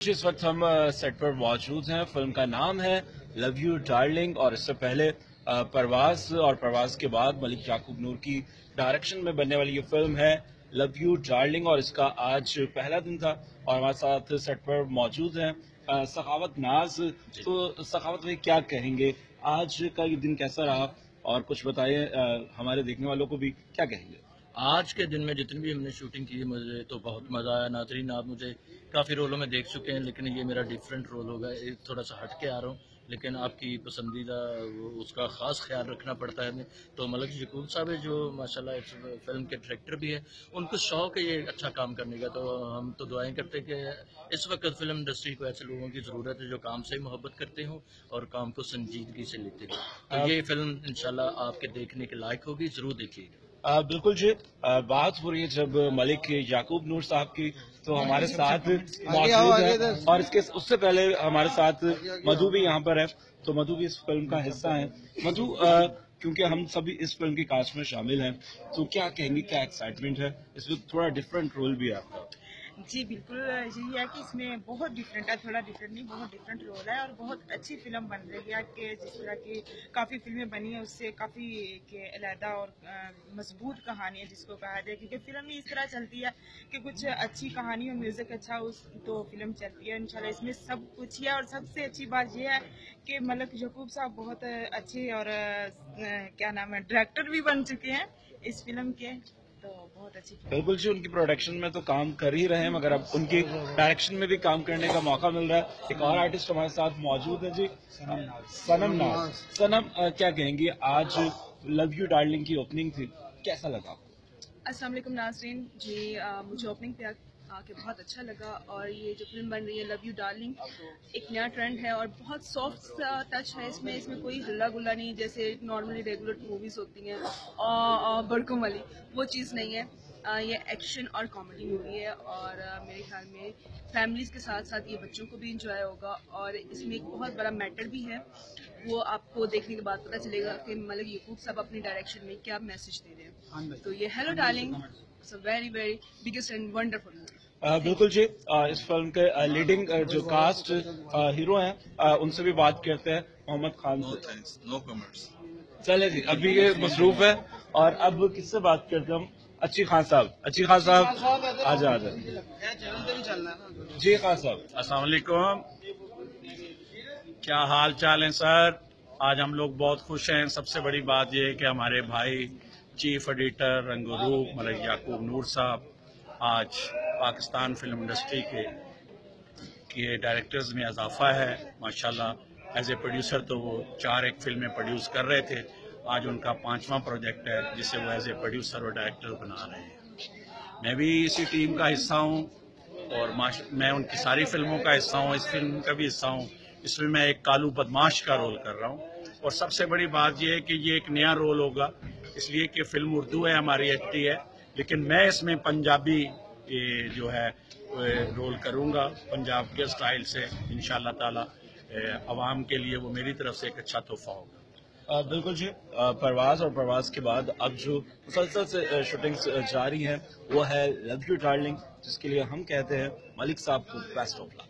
اس وقت ہم سیٹ پر موجود ہیں۔ فلم کا نام ہے لو یو ڈارلنگ اور اس سے پہلے پرواز اور پرواز کے بعد ملک یعقوب نور کی ڈائریکشن میں بننے والی یہ فلم ہے لو یو ڈارلنگ اور اس کا آج پہلا دن تھا اور ہمارے ساتھ سیٹ پر موجود ہیں۔ سخاوت ناز تو سخاوت بھائی کیا کہیں گے؟ آج کا یہ دن کیسا رہا؟ اور کچھ بتائیے ہمارے دیکھنے والوں کو بھی کیا کہیں گے؟ آج کے دن میں جتنی بھی ہم نے شوٹنگ کی مجھے تو بہت مزہ آیا۔ ناظرین آپ مجھے کافی رولوں میں دیکھ چکے ہیں لیکن یہ میرا ڈیفرنٹ رول ہوگا۔ تھوڑا سا ہٹ کے آ رہا ہوں لیکن آپ کی پسندیدہ اس کا خاص خیال رکھنا پڑتا ہے۔ تو ملک یقوب صاحب جو ماشاء اللہ اس فلم کے ڈائریکٹر بھی ہیں ان کو شوق ہے یہ اچھا کام کرنے کا۔ تو ہم تو دعائیں کرتے کہ اس وقت فلم انڈسٹری کو ایسے لوگوں کی ضرورت ہے جو کام سے محبت کرتے ہوں اور کام کو سنجیدگی سے لیتے ہوں۔ یہ فلم انشاءاللہ آپ کے دیکھنے کے لائق ہوگی ضرور دیکھیے گا۔ بالکل جی۔ بات ہو رہی ہے جب ملک یعقوب نور صاحب کی تو ہمارے ساتھ موجود ہے اور اس کے اس سے پہلے ہمارے ساتھ مدھو بھی یہاں پر ہے تو مدھو بھی اس فلم کا حصہ ہے مدھو کیونکہ ہم سبھی اس فلم کی کاسٹ میں شامل ہیں تو کیا کہیں گے؟ کیا ایکسائٹمنٹ ہے؟ اس میں تھوڑا ڈفرینٹ رول بھی ہے آپ کا۔ جی بالکل جی، یہی ہے کہ اس میں بہت ڈفرینٹ ہے، تھوڑا ڈفرینٹ نہیں، بہت ڈفرینٹ رول ہے اور بہت اچھی فلم بن رہی ہے۔ کہ جس طرح کی کافی فلمیں بنی ہیں، اس سے کافی کہ علیحدہ اور مضبوط کہانی ہے، جس کو کہا جائے، کیونکہ فلم ہی اس طرح چلتی ہے کہ کچھ اچھی کہانی اور میوزک اچھا اس تو فلم چلتی ہے۔ انشاءاللہ اس میں سب کچھ ہی ہے اور سب سے اچھی بات یہ ہے کہ ملک یعقوب صاحب بہت اچھے اور کیا نام ہے ڈائریکٹر بھی بن چکے ہیں اس فلم کے۔ بالکل جی ان کی پروڈکشن میں تو کام کر ہی رہے ہیں مگر اب ان کی ڈائریکشن میں بھی کام کرنے کا موقع مل رہا ہے۔ ایک اور آرٹسٹ ہمارے ساتھ موجود ہے جی سنم ناز۔ سنم کیا کہیں گے؟ آج لو یو ڈارلنگ کی اوپننگ تھی۔ کیسا لگا السلام علیکم ناظرین۔ جی مجھے اوپننگ پہ کہ بہت اچھا لگا اور یہ جو فلم بن رہی ہے لو یو ڈارلنگ ایک نیا ٹرینڈ ہے اور بہت سافٹ سا ٹچ ہے اس میں اس میں کوئی ہلا گلا نہیں جیسے نارملی ریگولر موویز ہوتی ہیں اور بڑکوں والی وہ چیز نہیں ہے۔ یہ ایکشن اور کامیڈی مووی ہے اور میرے خیال میں فیملیز کے ساتھ ساتھ یہ بچوں کو بھی انجوائے ہوگا اور اس میں ایک بہت بڑا میٹر بھی ہے۔ وہ آپ کو دیکھنے کے بعد پتہ چلے گا کہ ملک یقوب صاحب اپنی ڈائریکشن میں کیا میسج دے رہے ہیں۔ تو یہ Hello Darling very very biggest and wonderful بالکل جی۔ اس فلم کے لیڈنگ جو کاسٹ ہیرو ہیں ان سے بھی بات کرتے ہیں محمد خان چلے جی ابھی یہ مصروف ہے۔ اور اب کس سے بات کرتے ہیں ہم؟ اچھی خان صاحب۔ اچھی خان صاحب آ جا جی خان صاحب۔ السلام علیکم۔ کیا حال چال ہے سر؟ آج ہم لوگ بہت خوش ہیں۔ سب سے بڑی بات یہ ہے کہ ہمارے بھائی چیف ایڈیٹر رنگ روپ ملک یعقوب نور صاحب آج پاکستان فلم انڈسٹری کے کے ڈائریکٹرز میں اضافہ ہے۔ ماشاءاللہ ایز اے پروڈیوسر تو وہ چار ایک فلمیں پروڈیوس کر رہے تھے۔ آج ان کا پانچواں پروجیکٹ ہے، جسے وہ ایز اے پروڈیوسر اور ڈائریکٹر بنا رہے ہیں۔ میں بھی اسی ٹیم کا حصہ ہوں اور میں ان کی ساری فلموں کا حصہ ہوں، اس فلم کا بھی حصہ ہوں۔ اس میں میں ایک کالو بدماش کا رول کر رہا ہوں۔ اور سب سے بڑی بات یہ ہے کہ یہ ایک نیا رول ہوگا۔ اس لیے کہ فلم اردو ہے، ہماری ایچ ہے، لیکن میں اس میں پنجابی جو ہے رول کروں گا پنجاب کے سٹائل سے ان شاء اللہ تعالی عوام کے لیے وہ میری طرف سے ایک اچھا تحفہ ہوگا۔ بالکل جی۔ پرواز اور پرواز کے بعد اب جو مسلسل سے شوٹنگز جاری ہیں، وہ ہے لو ڈارلنگ جس کے لیے ہم کہتے ہیں ملک صاحب کو بیسٹ آف لک